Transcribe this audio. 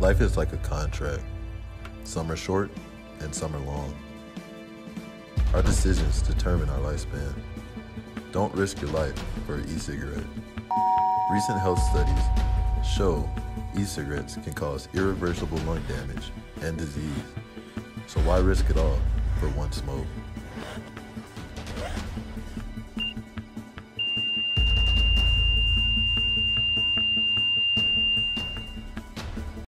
Life is like a contract. Some are short and some are long. Our decisions determine our lifespan. Don't risk your life for an e-cigarette. Recent health studies show e-cigarettes can cause irreversible lung damage and disease. So why risk it all for one smoke?